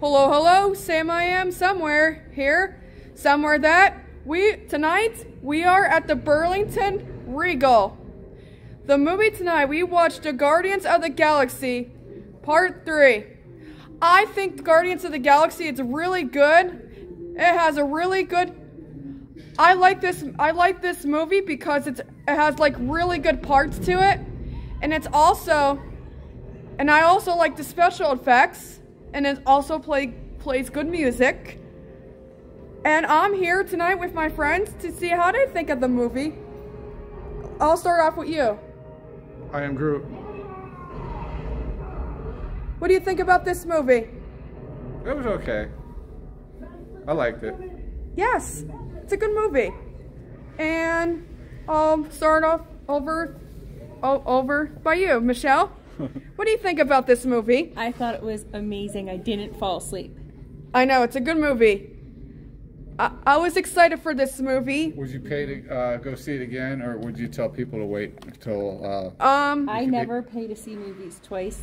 Hello, hello, Sam I am somewhere here, somewhere that we tonight we are at the Burlington Regal. The movie tonight we watched the Guardians of the Galaxy Part 3. I think the Guardians of the Galaxy it's really good. It has a really good I like this I like this movie because it's it has like really good parts to it. And it's also and I also like the special effects and it also play, plays good music. And I'm here tonight with my friends to see how they think of the movie. I'll start off with you. I am Groot. What do you think about this movie? It was okay. I liked it. Yes, it's a good movie. And I'll start off over, over by you, Michelle. What do you think about this movie? I thought it was amazing. I didn't fall asleep. I know it's a good movie. I, I was excited for this movie. Would you pay to uh, go see it again, or would you tell people to wait until? Uh, Um, I could be- never pay to see movies twice.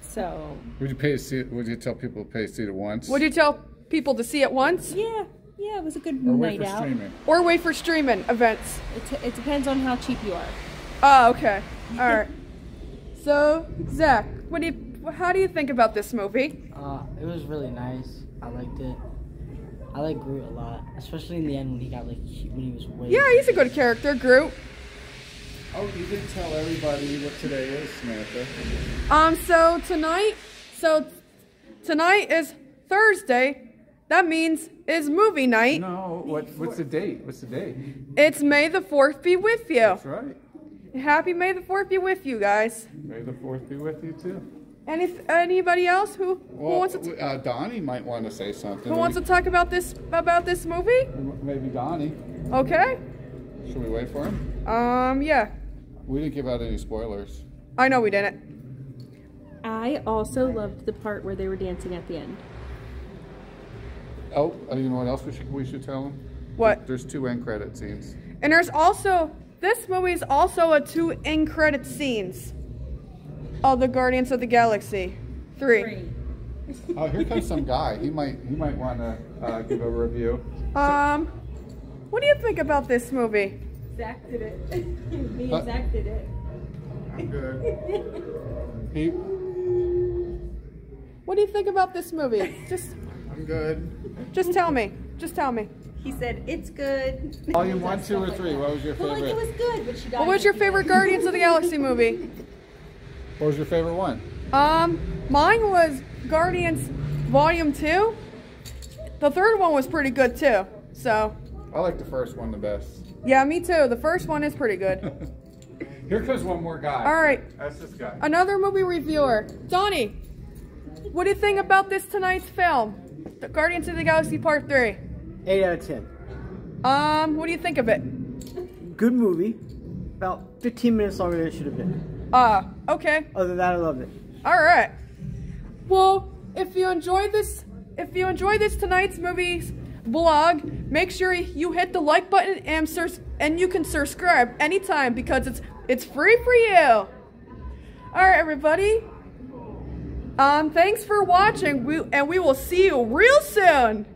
So, would you pay to see it? Would you tell people to pay to see it once? would you tell people to see it once yeah, yeah, it was a good or wait night for out. streaming? or wait for streaming events? It, t- it depends on how cheap you are. Oh, okay. All right. So, Zach, what do you, how do you think about this movie? Uh, it was really nice. I liked it. I like Groot a lot, especially in the end when he got like when he was way. Yeah, he's a good character, Groot. Oh, you didn't tell everybody what today is, Samantha. Um, so tonight, so tonight is Thursday. That means is movie night. No, what? What's the date? What's the date? It's May the 4th be with you. That's right. Happy May the 4th be with you guys. May the fourth be with you too. Any anybody else who, who wants to uh, Donnie might want to say something. who wants to talk about this about this movie? Maybe Donnie. Okay. Should we wait for him? Um, yeah. We didn't give out any spoilers. I know we didn't. I also loved the part where they were dancing at the end. Oh, you know what else we should we should tell them? What? There's two end credit scenes. And there's also this movie is also a two end credit scenes of the Guardians of the Galaxy. Three. Oh, here comes some guy. He might he might want to uh, give a review. Um, what do you think about this movie? Zach did it. Me Uh, and Zach did it. I'm good. He, What do you think about this movie? Just, I'm good. just tell me. Just tell me. He said, it's good. Volume one, two, or three, what was your favorite? Well, like, it was good, but she died. What was your favorite Guardians of the Galaxy movie? What was your favorite one? Um, mine was Guardians Volume 2. The third one was pretty good too, so. I like the first one the best. Yeah, me too. The first one is pretty good. Here comes one more guy. All right. That's this guy. Another movie reviewer. Donnie, what do you think about this tonight's film? The Guardians of the Galaxy Part 3. Eight out of ten. Um, what do you think of it? Good movie. About 15 minutes longer than it should have been. Ah, uh, okay. Other than that, I loved it. All right. Well, if you enjoyed this, if you enjoyed this tonight's movie vlog, make sure you hit the like button and and you can subscribe anytime because it's it's free for you. All right, everybody. Um, thanks for watching. We and we will see you real soon.